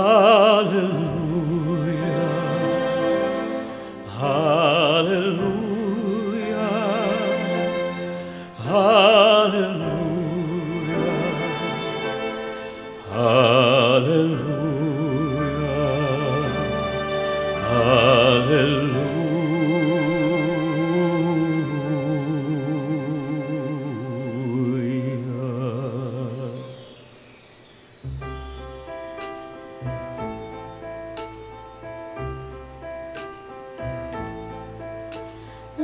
Hallelujah.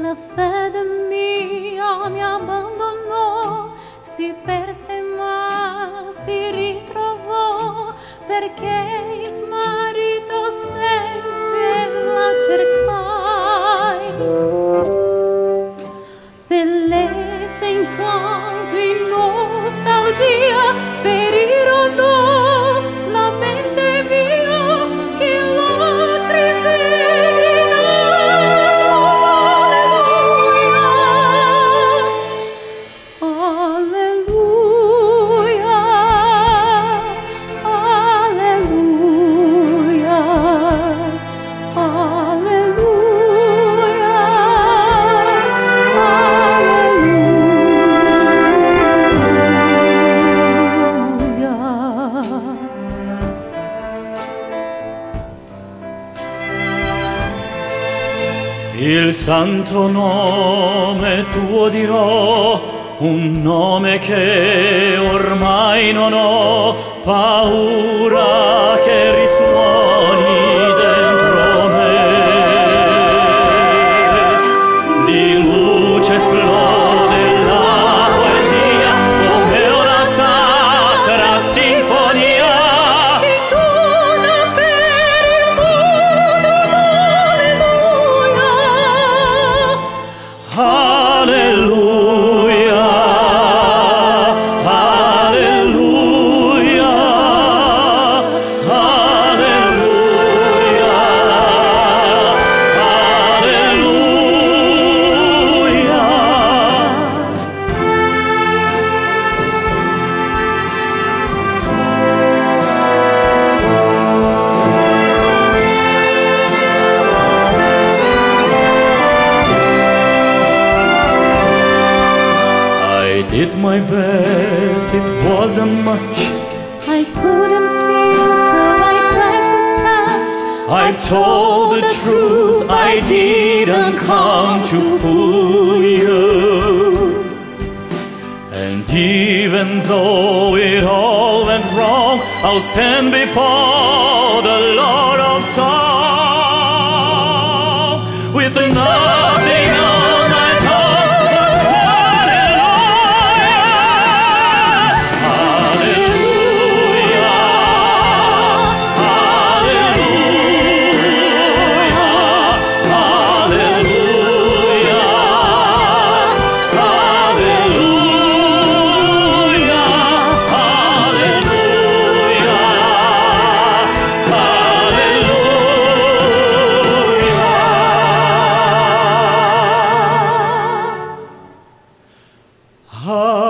La fede mia mi abbandonò, si perse ma si ritrovò perché smarrito sempre la cercai. Bellezza in quanto in nostalgia ferirono Il santo nome tuo dirò, un nome che ormai non ho paura che risuoni dentro. did my best, it wasn't much. I couldn't feel, so I tried to touch. I, told the, truth, truth, I didn't come to fool you. And even though it all went wrong, I'll stand before the Lord of Song with enough. heart.